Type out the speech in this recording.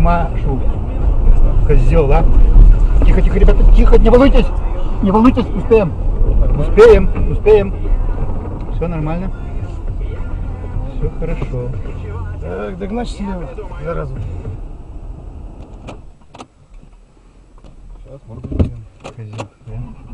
Машу. Козел, а? Тихо, тихо, ребята, тихо, не волнуйтесь. Не волнуйтесь, успеем. Успеем, успеем. Все нормально. Все хорошо. Так, догнать слева. Зараза. Сейчас, может быть. Козел.